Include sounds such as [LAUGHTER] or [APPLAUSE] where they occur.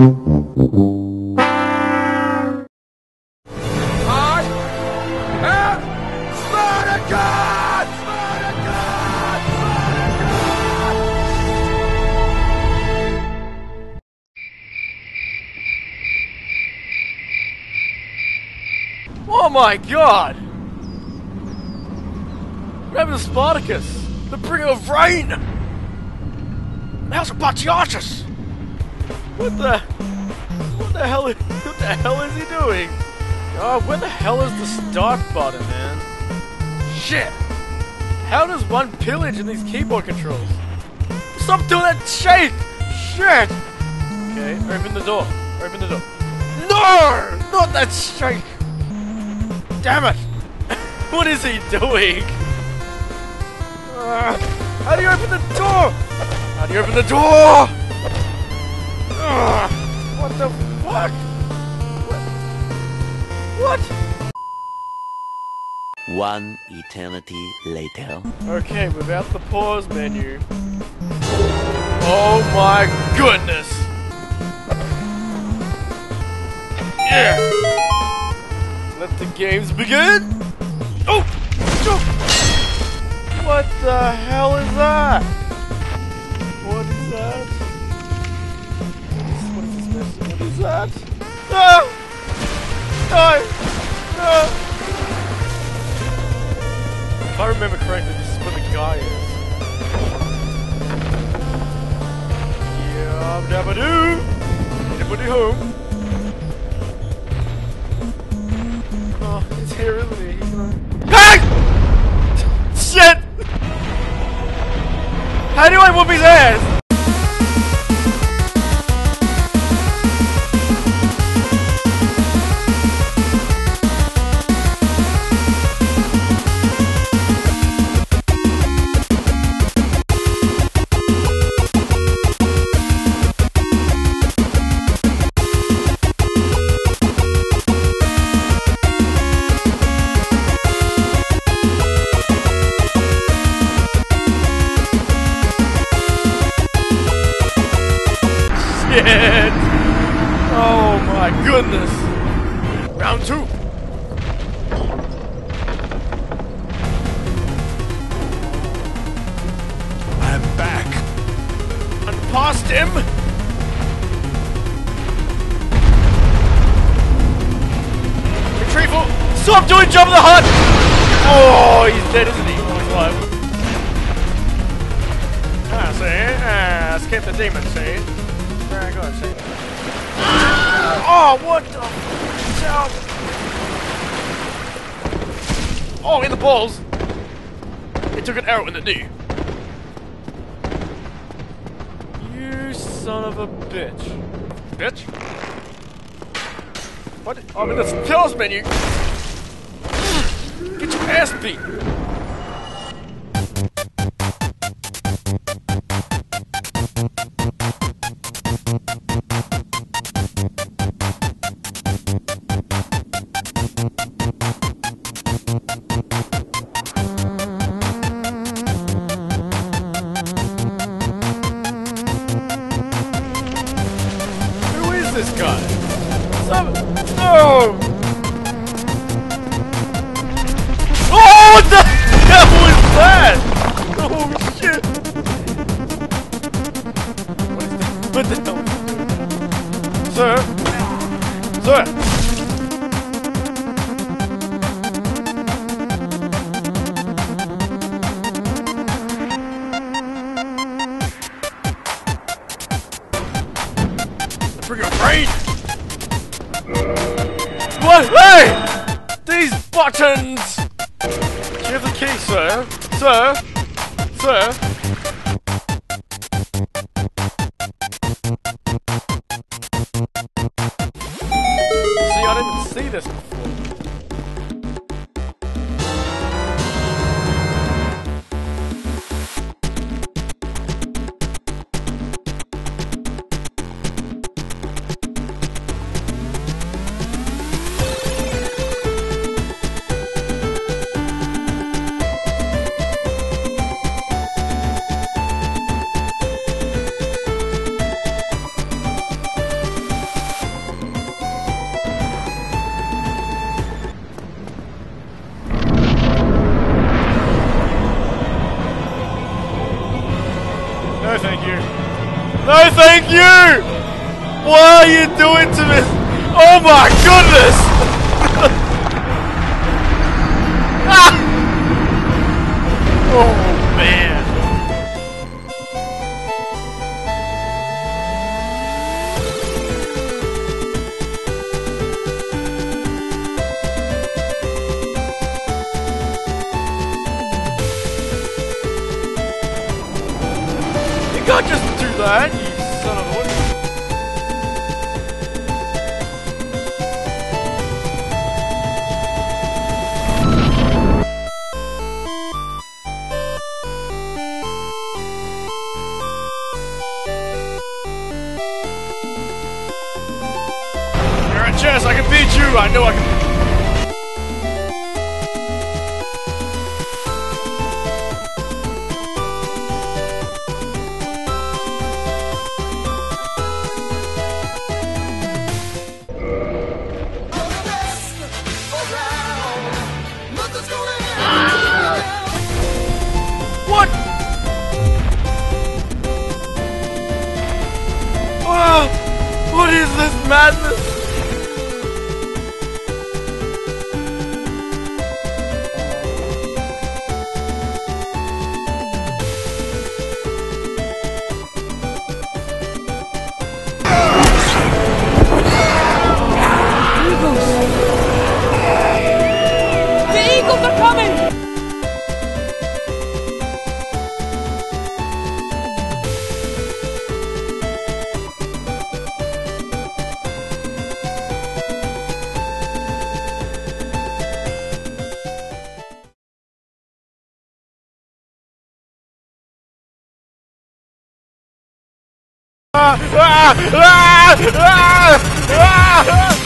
Oh my god! Happened to Spartacus? The bringer of rain! How's Batiatus? What the... What the hell is... [LAUGHS] What the hell is he doing? Oh, where the hell is the start button, man? Shit! How does one pillage in these keyboard controls? Stop doing that shake! Shit! Okay, open the door. Open the door. No! Not that shake! Damn it! [LAUGHS] what is he doing? Uh, how do you open the door? How do you open the door? What the fuck? What? What? One eternity later. Okay, without the pause menu. Oh my goodness! Yeah! Let the games begin! Oh! oh! What the hell is that? What is that? That? No! No! No! If I remember correctly, this is where the guy is. Yeah, dabba doo! Anybody home? Oh, he's here, isn't he? Ah! Shit! How do I whoop his ass? My goodness! Round two! I'm back. And past him! Retrieval! Stop doing jump of the hut! Oh, he's dead, isn't he? Oh, alive. Ah, see? Ah, escape the demon, see? Very good, see? Oh, what the? Oh, in the balls! It took an arrow in the knee. You son of a bitch. Bitch? What? Oh, I'm in the skills menu. Get your ass beat. No! Oh, what the hell was that? Oh shit! What the hell? Sir? Sir? What? Hey! These buttons! Do you have the key, sir? Sir? Sir? See, I didn't see this before. No, thank you! What are you doing to me? Oh my goodness! ah! [LAUGHS] Oh man! You can't just that, You son of a. Chess, I can beat you! I know I can madness? The eagles are coming! Ah, ah, ah, ah, ah, ah.